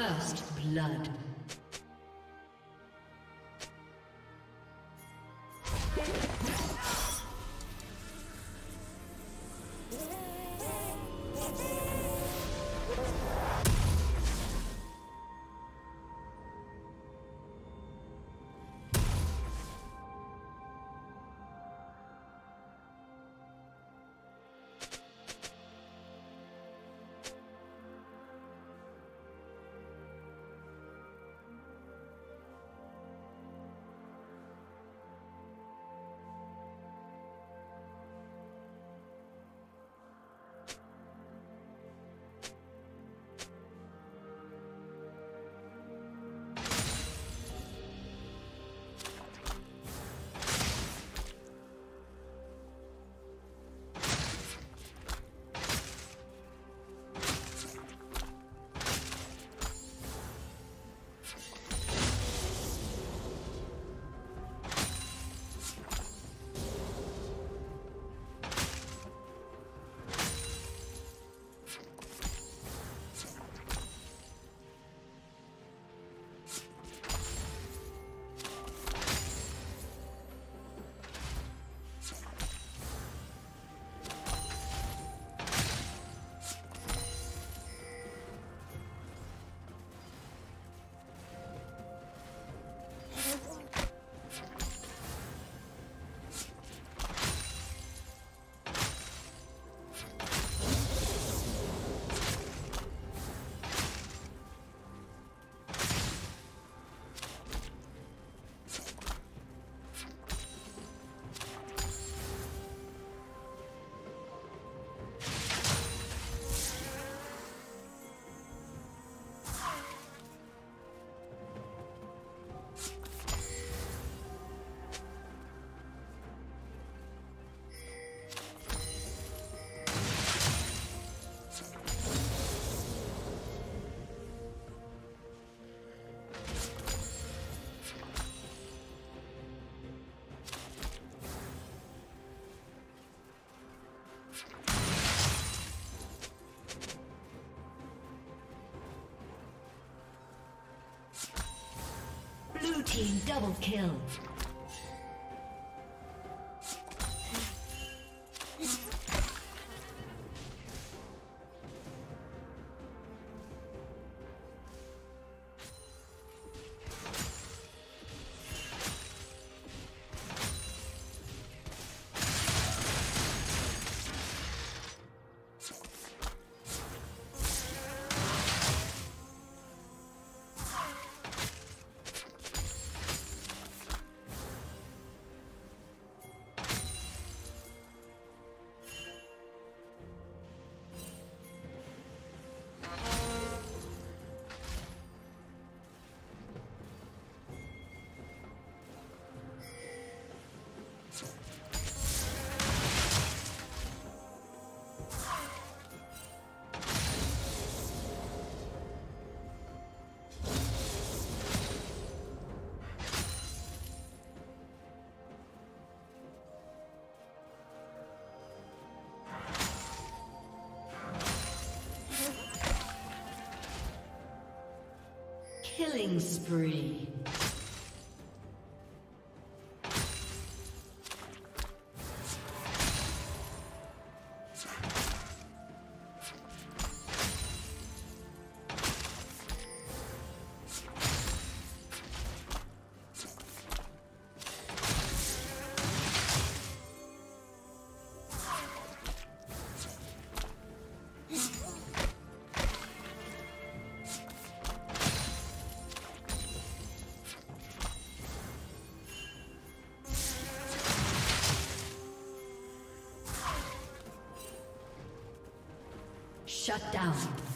First blood. Team double kill. Killing spree. Shut down.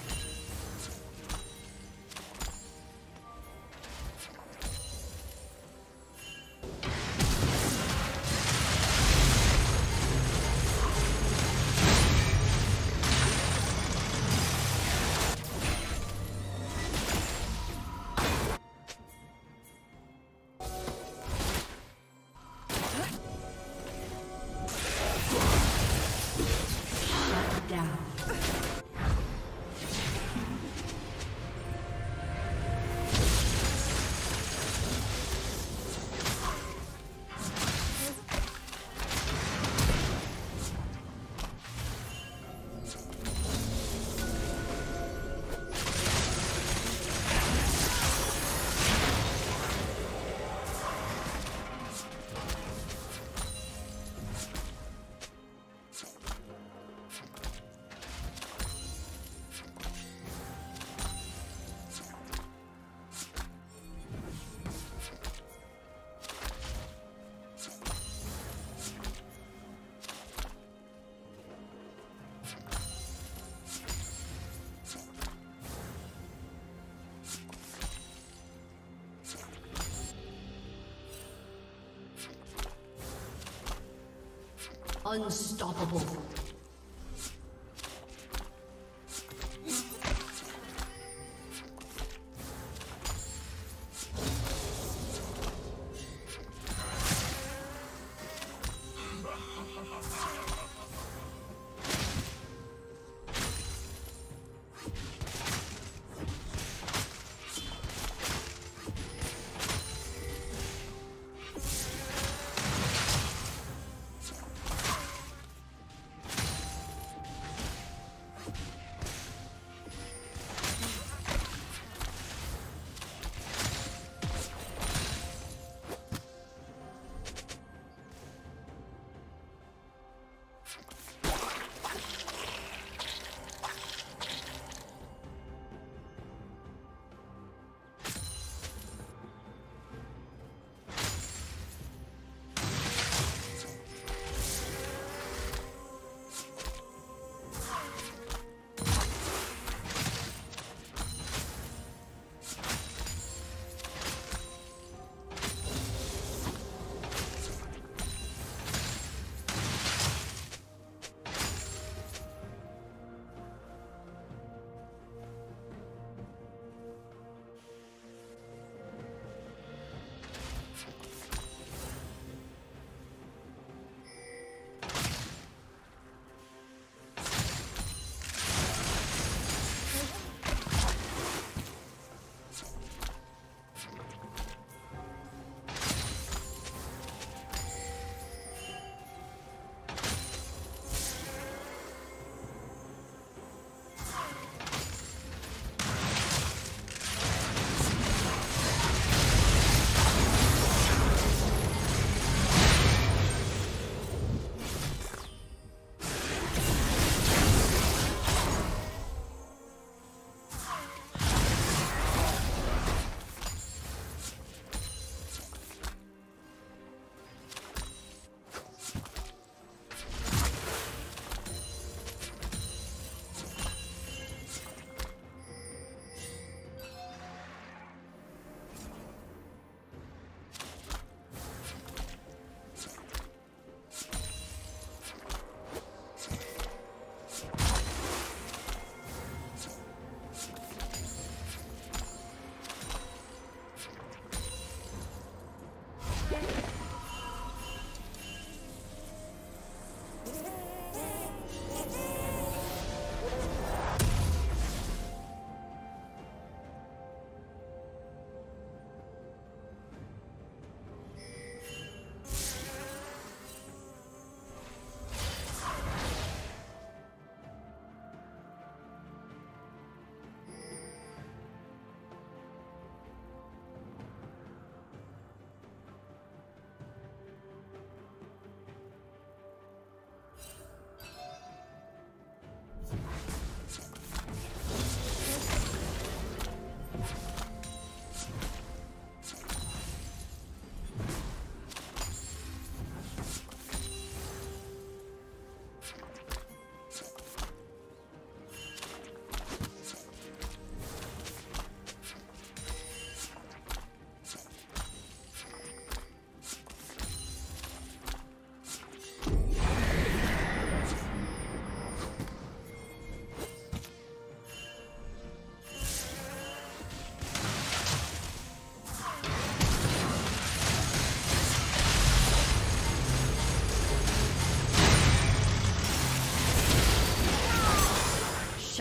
Unstoppable.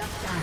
Dragon.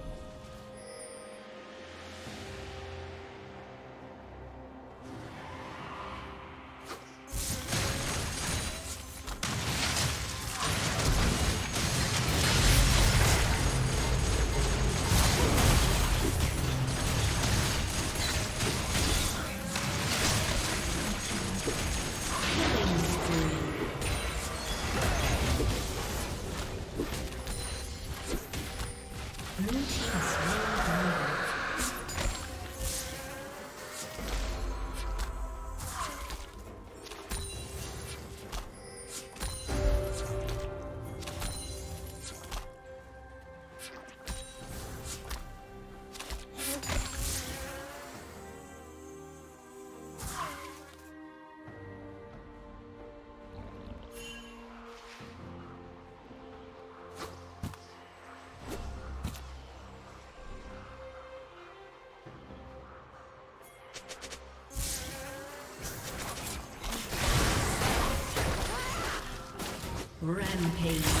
team's Rampage.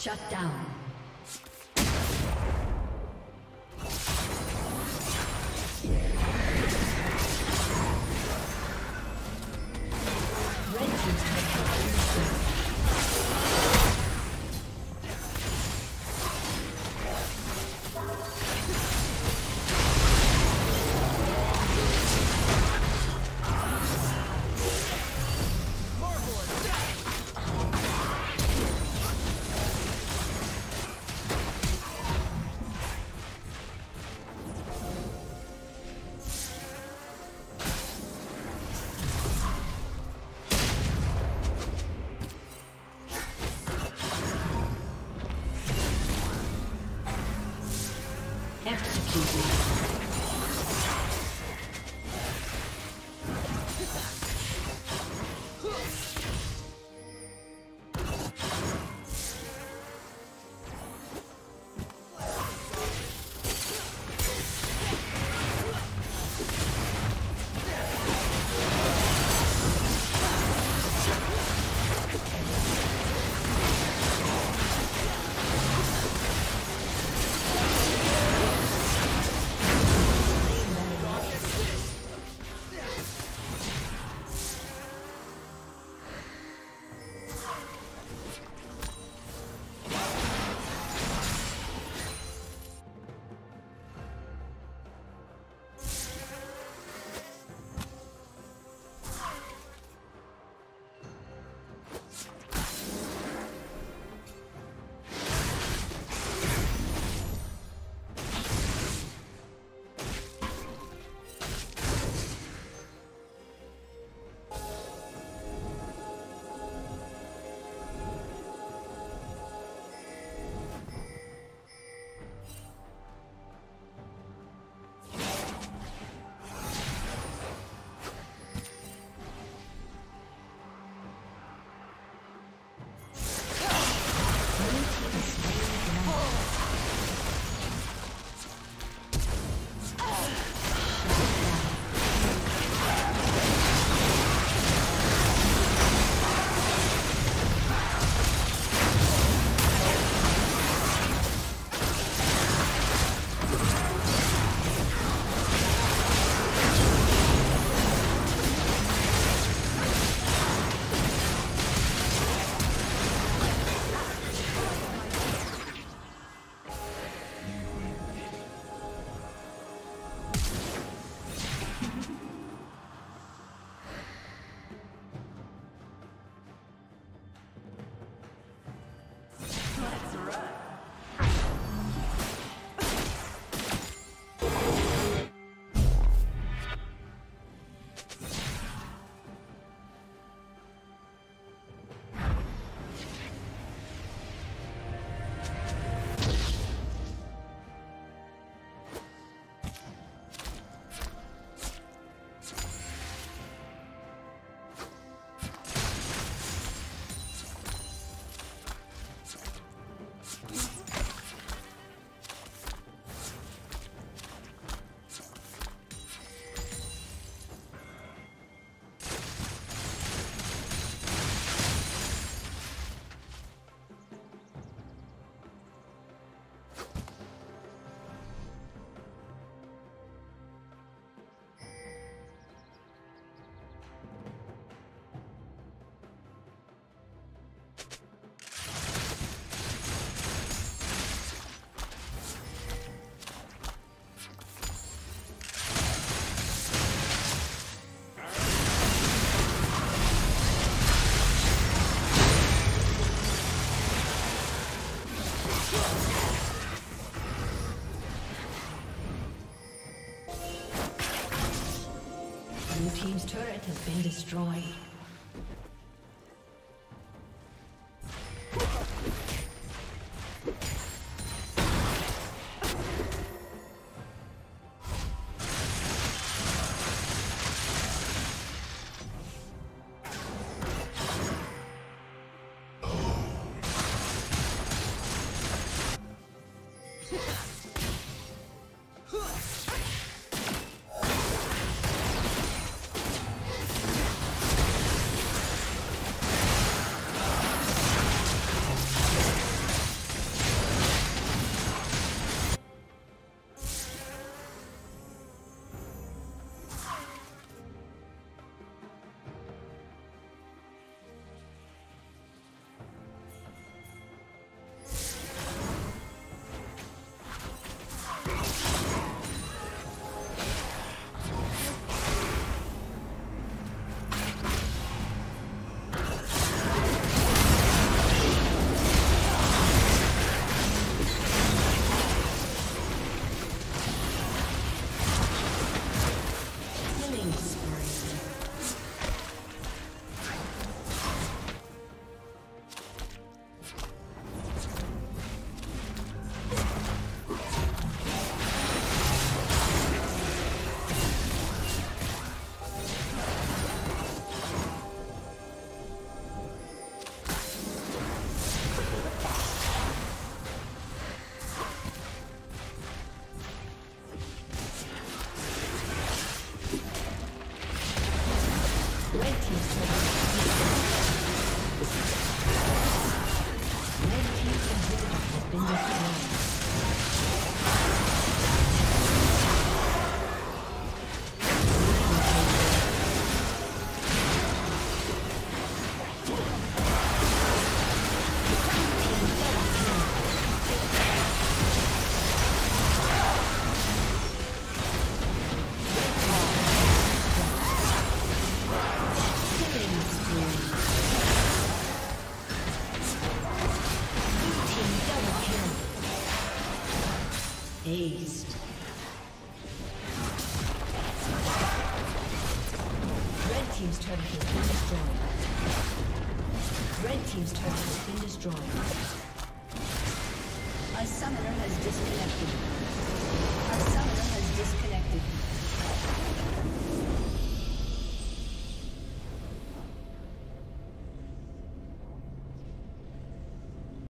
Shut down. Destroyed.